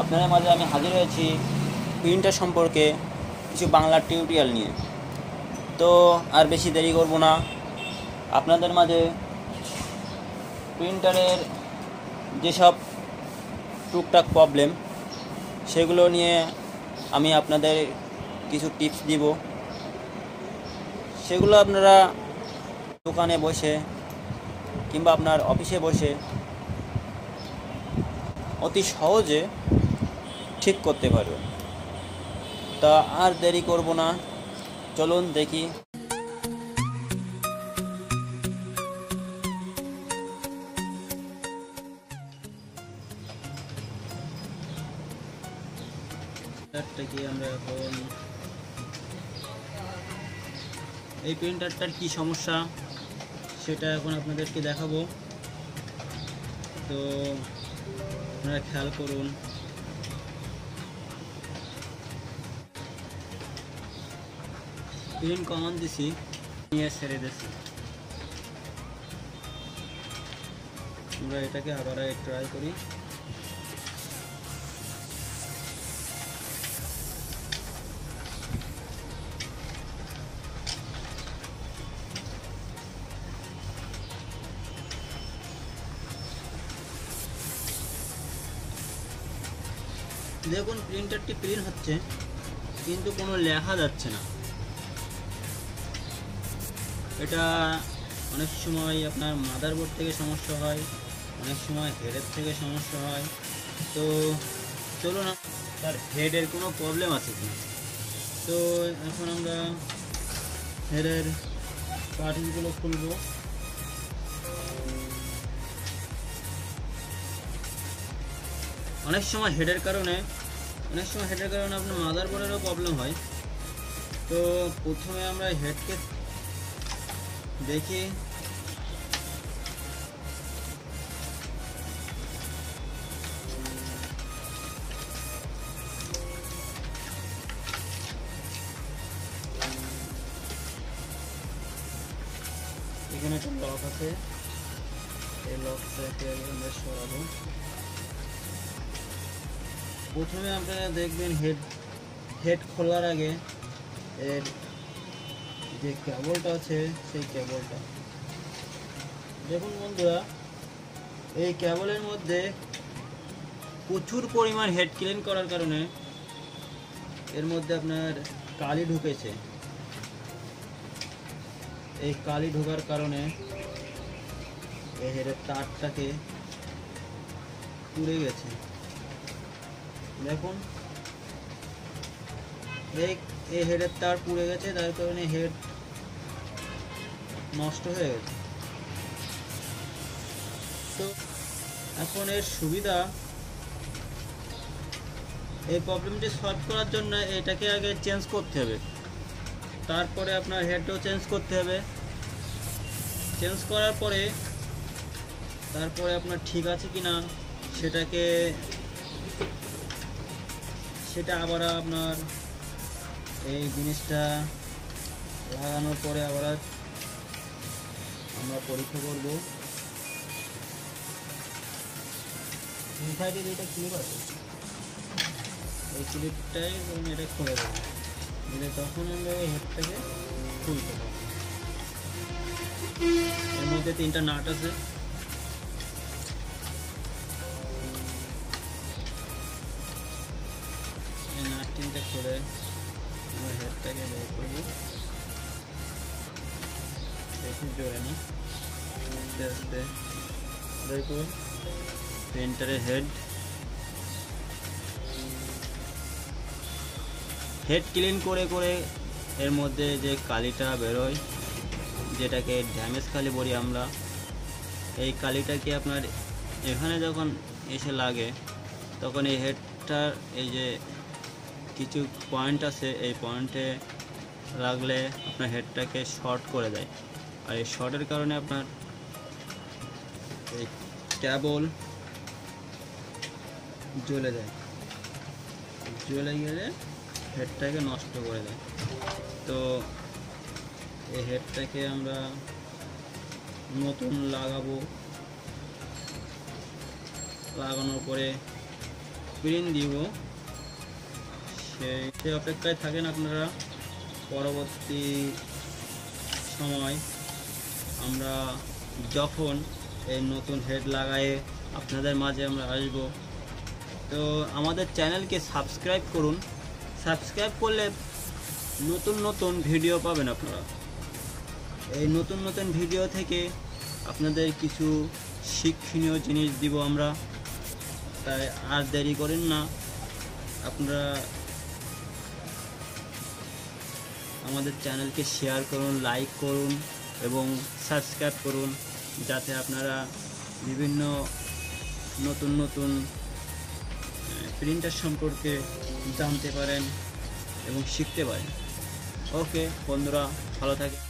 আপনাদের মাঝে আমি হাজির হয়েছি প্রিন্টার সম্পর্কে কিছু বাংলা টিউটোরিয়াল নিয়ে। তো আর বেশি দেরি করব না। আপনাদের মাঝে প্রিন্টারের যেসব টুকটাক প্রবলেম সেগুলো নিয়ে আমি আপনাদের কিছু টিপস দিব। সেগুলো আপনারা দোকানে বসে কিংবা আপনার অফিসে বসে অতি সহজে ঠিক করতে পারবেন তা আর দেরি করব না। চলুন দেখি। আমরা এখন এই প্রিন্টারটার কি সমস্যা? সেটা এখন আপনাদেরকে দেখাবো। তো আপনারা খেয়াল করুন। প্রিন্ট কমন দিছি নিয়ে ছেড়ে দিছি। আমরা এটাকে আবার ট্রাই করি। দেখুন প্রিন্টারটি প্রিন্ট হচ্ছে, কিন্তু কোনো লেখা যাচ্ছে না। এটা অনেক সময় আপনার মাদারবোর্ড থেকে সমস্যা হয়, অনেক সময় হেডের থেকে সমস্যা হয়। তো চলুন না তার হেডের কোনো প্রবলেম আছে কি তো এখন আমরা হেডের কার্টিংগুলো খুলবো। অনেক সময় হেডের কারণে অনেক সময় হেডের কারণে আপনার মাদারবোর্ডেরও প্রবলেম হয়। তো প্রথমে আমরা হেডকে দেখি। এখানে একটা লক আছে। এই লকটাকে আমরা সরাবো। প্রথমে আপনারা দেখবেন হেড হেড খোলার আগে এর যে কেবলটা আছে, সেই কেবলটা দেখুন বন্ধুরা, এই কেবলের মধ্যে প্রচুর পরিমাণ হেড ক্লিন করার কারণে এর মধ্যে আপনার কালি ঢুকেছে। এই কালি ঢোকার কারণে এই হেডের তারটাকে পুড়ে গেছে। দেখুন। এই হেডের তার পুড়ে গেছে, তার কারণে হেড নষ্ট হয়ে গেছে। তো, এখন এর সুবিধা, এই প্রবলেমটি সলভ করার জন্য এটাকে আগে চেঞ্জ করতে হবে। তারপরে আপনার হেডটাও চেঞ্জ করতে হবে। চেঞ্জ করার পরে, তারপরে আপনার ঠিক আছে কি না সেটাকে সেটা আবার আপনার এই জিনিসটা লাগানোর পরে আবার আমরা পরীক্ষা করব। ক্লিপ আছে, এই ক্লিপটাই এবং এটা খুলে দেবো। দিলে তখন আমরা এই হেডটাকে খুলতে পারব। এর মধ্যে তিনটা নাট আছে। তিনটা খুলে আমরা হেডটাকে বের করব। দেখি জোরে না আস্তে আস্তে দেখুন প্রিন্টারের হেড হেড ক্লিন করে করে এর মধ্যে যে কালিটা বেরোয়, যেটাকে ড্যামেজ কালি বলি আমরা, এই কালিটাকে আপনার এখানে যখন এসে লাগে, তখন এই হেডটার এই যে কিছু পয়েন্ট আছে, এই পয়েন্টে লাগলে আপনার হেডটাকে শর্ট করে দেয়। আর এই শর্টের কারণে আপনার এই কেবল জ্বলে যায়। জ্বলে গেলে হেডটাকে নষ্ট করে দেয়। তো এই হেডটাকে আমরা নতুন লাগাবো। লাগানোর পরে প্রিন্ট দিব। সেই অপেক্ষায় থাকেন আপনারা। পরবর্তী সময় আমরা যখন এই নতুন হেড লাগায়ে আপনাদের মাঝে আমরা আসব। তো আমাদের চ্যানেলকে সাবস্ক্রাইব করুন। সাবস্ক্রাইব করলে নতুন নতুন ভিডিও পাবেন আপনারা। এই নতুন নতুন ভিডিও থেকে আপনাদের কিছু শিক্ষণীয় জিনিস দিব আমরা। তাই আর দেরি করেন না। আপনারা আমাদের চ্যানেলকে শেয়ার করুন লাইক করুন এবং সাবস্ক্রাইব করুন যাতে আপনারা বিভিন্ন নতুন নতুন প্রিন্টার সম্পর্কে জানতে পারেন এবং শিখতে পারেন। ওকে বন্ধুরা, ভালো থাকে